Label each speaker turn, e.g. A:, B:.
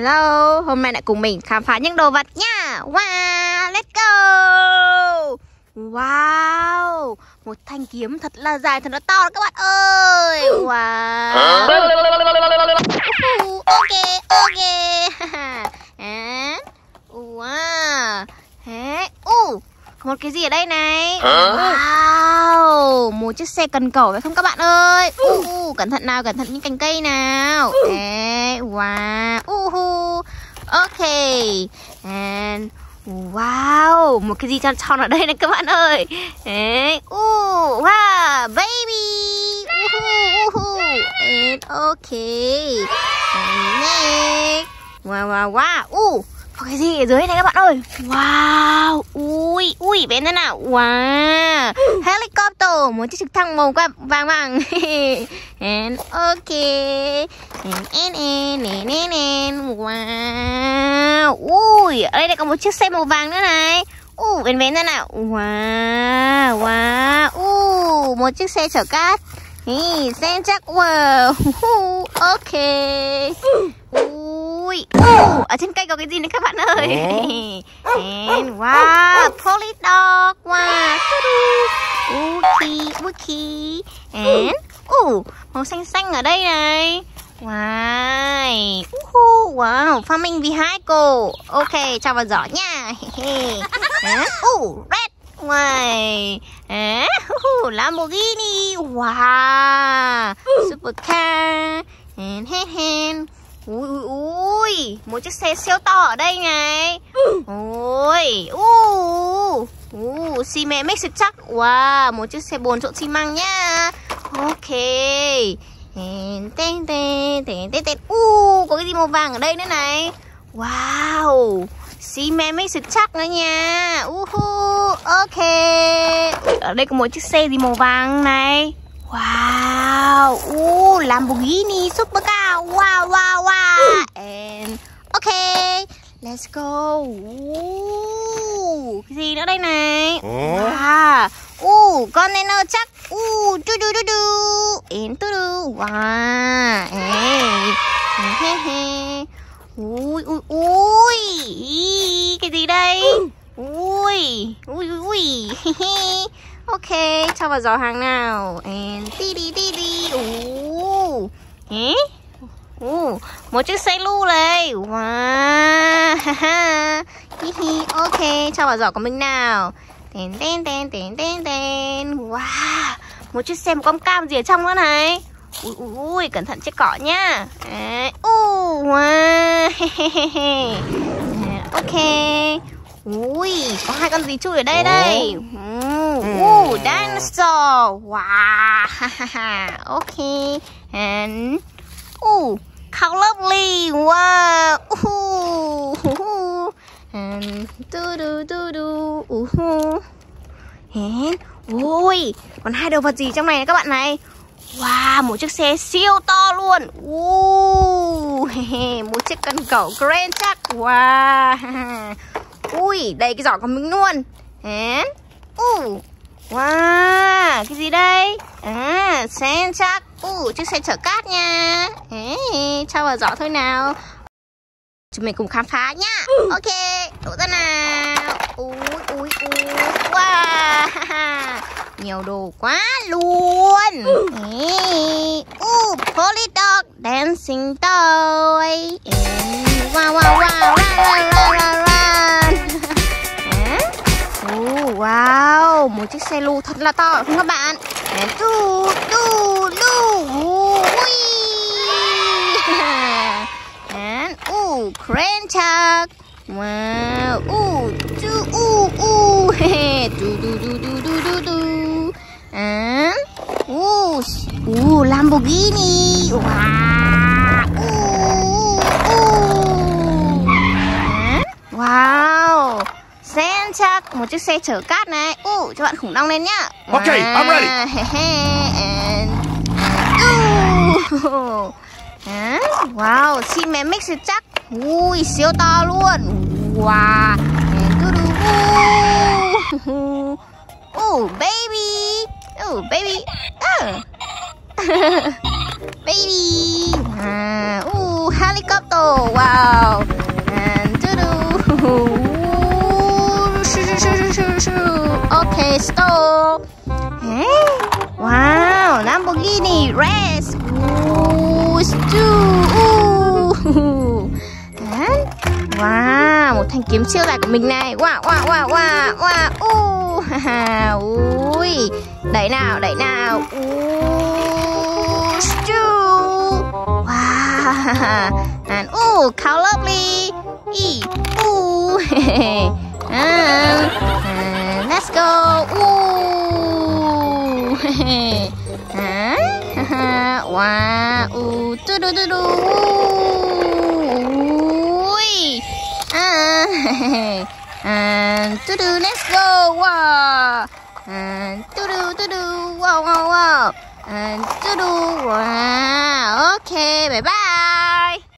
A: Hello, hôm nay lại cùng mình khám phá những đồ vật nha. Wow, let's go. Wow, một thanh kiếm thật là dài, thật là to các bạn ơi. Wow. Ok, ok. Wow. Thế, uh, một cái gì ở đây này? Wow chiếc xe cần cẩu phải không các bạn ơi? Uh, Cẩn thận nào, cẩn thận những cành cây nào. Đấy, wow uh, Ok. And Wow Một cái gì tròn tròn ở đây này các bạn ơi. Đấy uh, Wow Baby. Uh, uh, And ok. And next. Wow wow wow uh, có cái gì ở dưới này các bạn ơi? Wow Ui Ui bé thế nào Wow. Helicopter Một chiếc trực thăng màu vàng vàng. And ok. And and and and and and Wow. Ui Ở đây lại có một chiếc xe màu vàng nữa này. Ui bén bén thế nào Wow Wow. Ui Một chiếc xe chở cát. Hey, xe chắc wow Ok Ui uh, Ở trên cây có cái gì nữa các bạn ơi? And wow Polly dog Wow. Wookie Wookie. And uh, Màu xanh xanh ở đây này. Wow uh, Wow Farming vehicle. Ok cho vào giỏ nha. Uh, Red. Wow. Uh, Lamborghini. Wow Supercar. And hand hand Ui ui ui Một chiếc xe siêu to ở đây này. Ui ui uh, Xi mẹ mix chắc. Wow Một chiếc xe bồn trộn xi măng nhá. Ok. Tên tên tên tên tên u Có cái gì màu vàng ở đây nữa này. Wow Xi mẹ mix chắc nữa nha. Uhu. Ok. Ở đây có một chiếc xe gì màu vàng này. Wow, uh, Lamborghini super car. Wow, wow, wow. And okay, let's go. Uh, cái gì nữa đây này? Wow. Uh, container chắc. Uh, du du du du. And du du. Wow. Hey. He he. Ui ui ui. Cái gì đây? Ui. Ui ui ui. Ok, cho vào giỏ hàng nào? And đi đi đi đi. Ồ Ê Ồ Một chiếc xe lưu này. Wow. Hi hi Ok, cho vào giỏ của mình nào. Tên tên tên tên tên tên. Wow. Một chiếc xe một con cam gì ở trong nữa này? Ui ui ui, cẩn thận chiếc cỏ nhá. Ồ Wow. Ok. Ui, có hai con gì chui ở đây đây Ooh, dinosaur. Wow. Ok. And Ooh, how lovely Wow. Ooh, And Du du du du. Uh. And Ui, còn hai đồ vật gì trong này các bạn này? Wow, một chiếc xe siêu to luôn. Uh, Một chiếc cân cẩu Grand chắc Wow. Ui, đây cái giỏ của mình luôn. And uh, Wow, cái gì đây? À, xe chắc. Uh, chiếc xe chở cát nha. Ê, cho vào giỏ thôi nào. Chúng mình cùng khám phá nhá. Ok, đổ ra nào. Ui, ui, ui Wow. Nhiều đồ quá luôn. Ê, uh, Polly dog dancing toy. Wow, wow, wow, một chiếc xe lu thật là to không các bạn? Du, du, lu, ui. And, ooh, crane truck. Wow, ooh, du, ooh, ooh, du, du, du, du, du, du, du. And, ooh, ooh, Lamborghini. Wow, một chiếc xe chở cát này. Uh, cho bạn khủng long lên nhá.
B: Ok, I'm ready.
A: And, uh, Wow, xi mẹ mix chắc. Ui, siêu to luôn. Wow. Oh, baby. Oh, baby. Oh. Baby. Uh, Oh, helicopter. Wow testo. Wow, Lamborghini race. Ooh, Ooh. Wow, một thanh kiếm siêu dài của mình này. Wow, wow, wow, wow, wow. Uh, ha. Ui. Đẩy nào, đẩy nào. Ooh, stu. Wow. And ooh, how lovely. Ee, ooh. um, and, and let's go ooh wow ooh tu du du du ui à and tu du let's go wow and tu du tu du wow wow wow and tu du wow okay bye bye